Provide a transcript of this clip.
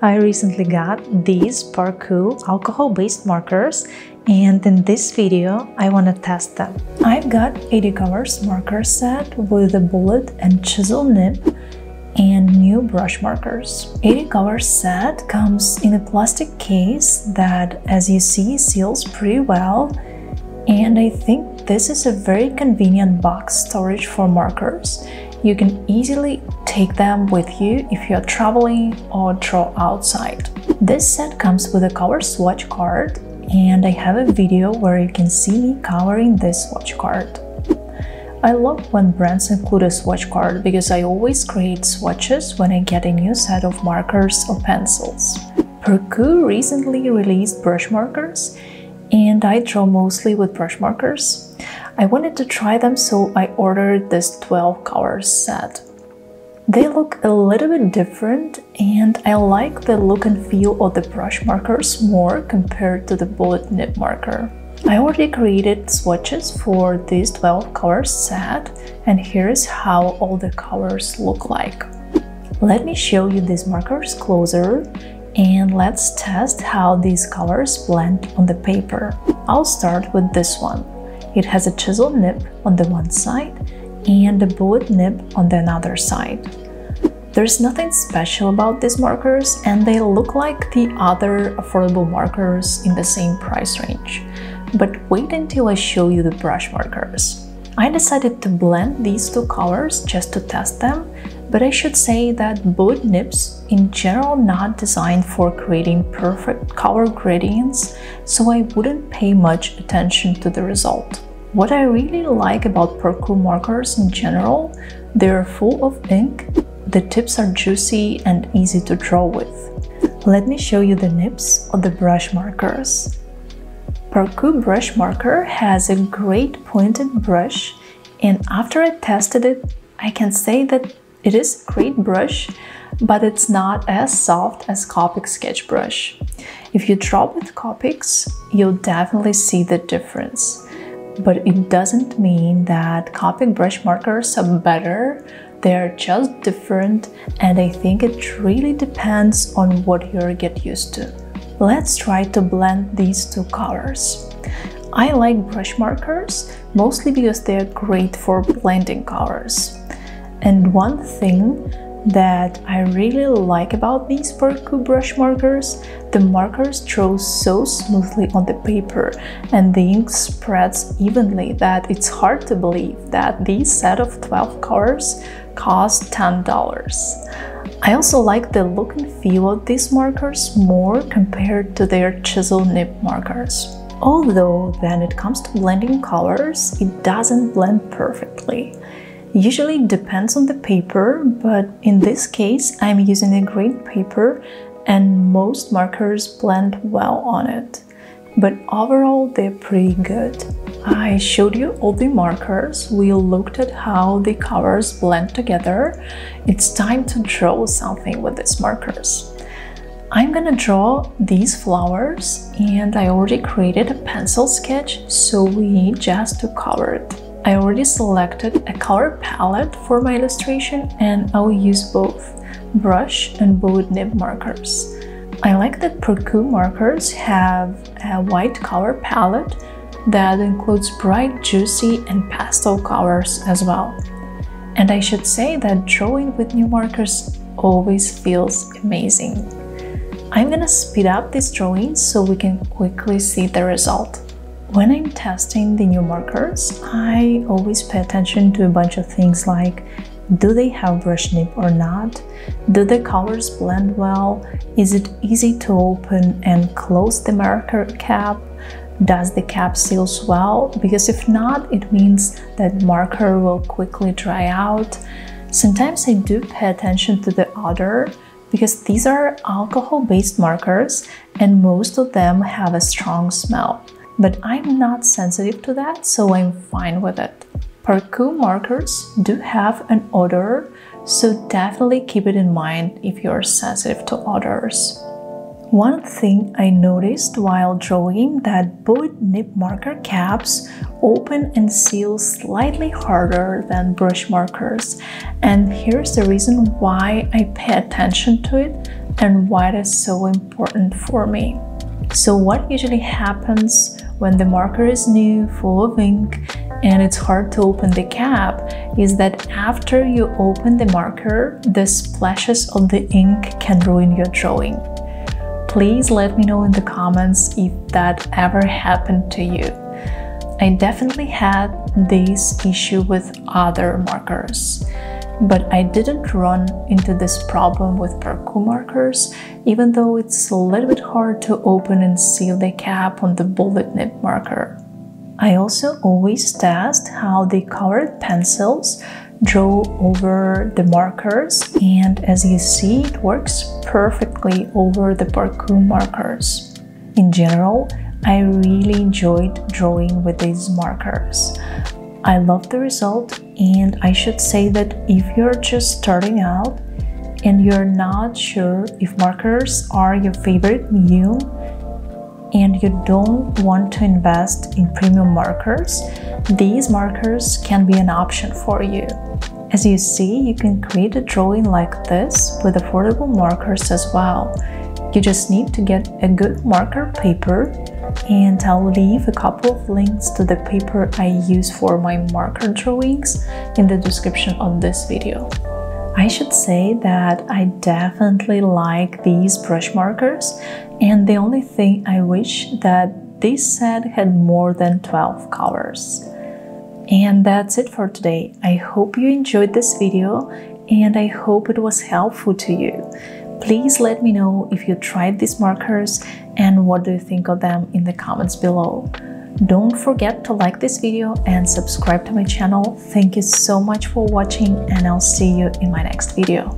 I recently got these Parkoo alcohol-based markers and in this video I want to test them. I've got 80 colors marker set with a bullet and chisel nib and new brush markers. 80 color set comes in a plastic case that as you see seals pretty well and I think this is a very convenient box storage for markers. You can easily take them with you if you're traveling or draw outside. This set comes with a color swatch card and I have a video where you can see me coloring this swatch card. I love when brands include a swatch card because I always create swatches when I get a new set of markers or pencils. Parkoo recently released brush markers and I draw mostly with brush markers. I wanted to try them so I ordered this 12 colors set. They look a little bit different and I like the look and feel of the brush markers more compared to the bullet nib marker. I already created swatches for this 12 colors set and here's how all the colors look like. Let me show you these markers closer and let's test how these colors blend on the paper. I'll start with this one. It has a chisel nib on the one side and a bullet nib on the other side. There's nothing special about these markers and they look like the other affordable markers in the same price range but wait until I show you the brush markers. I decided to blend these two colors just to test them, but I should say that bullet nibs in general not designed for creating perfect color gradients, so I wouldn't pay much attention to the result. What I really like about Parkoo markers in general, they're full of ink, the tips are juicy and easy to draw with. Let me show you the nibs of the brush markers. Parkoo brush marker has a great pointed brush and after I tested it, I can say that it is a great brush, but it's not as soft as Copic sketch brush. If you draw with Copics, you'll definitely see the difference. But it doesn't mean that Copic brush markers are better, they're just different and I think it really depends on what you get used to. Let's try to blend these two colors. I like brush markers mostly because they're great for blending colors. And one thing that I really like about these Parkoo brush markers, the markers draw so smoothly on the paper and the ink spreads evenly that it's hard to believe that these set of 12 colors cost $10. I also like the look and feel of these markers more compared to their chisel nib markers. Although when it comes to blending colors, it doesn't blend perfectly. Usually it depends on the paper, but in this case I'm using a green paper and most markers blend well on it. But overall they're pretty good. I showed you all the markers, we looked at how the colors blend together. It's time to draw something with these markers. I'm gonna draw these flowers and I already created a pencil sketch, so we need just to color it. I already selected a color palette for my illustration and I'll use both brush and bullet nib markers. I like that Parkoo markers have a white color palette that includes bright, juicy, and pastel colors as well. And I should say that drawing with new markers always feels amazing. I'm gonna speed up this drawing so we can quickly see the result. When I'm testing the new markers, I always pay attention to a bunch of things like do they have brush nib or not? Do the colors blend well? Is it easy to open and close the marker cap? Does the cap seals well? Because if not, it means that marker will quickly dry out. Sometimes I do pay attention to the odor because these are alcohol-based markers and most of them have a strong smell. But I'm not sensitive to that, so I'm fine with it. Parkoo markers do have an odor, so definitely keep it in mind if you're sensitive to odors. One thing I noticed while drawing that bullet nib marker caps open and seal slightly harder than brush markers and here's the reason why I pay attention to it. and why it is so important for me. So what usually happens when the marker is new, full of ink, and it's hard to open the cap is that after you open the marker, the splashes of the ink can ruin your drawing. Please let me know in the comments if that ever happened to you. I definitely had this issue with other markers, but I didn't run into this problem with Parkoo markers, even though it's a little bit hard to open and seal the cap on the bullet nib marker. I also always test how the colored pencils draw over the markers and as you see it works perfectly over the Parkoo markers. In general, I really enjoyed drawing with these markers. I love the result and I should say that if you're just starting out and you're not sure if markers are your favorite medium and you don't want to invest in premium markers, these markers can be an option for you. As you see, you can create a drawing like this with affordable markers as well. You just need to get a good marker paper and I'll leave a couple of links to the paper I use for my marker drawings in the description of this video. I should say that I definitely like these brush markers and the only thing I wish that this set had more than 12 colors. And that's it for today. I hope you enjoyed this video and I hope it was helpful to you. Please let me know if you tried these markers and what do you think of them in the comments below. Don't forget to like this video and subscribe to my channel. Thank you so much for watching and I'll see you in my next video.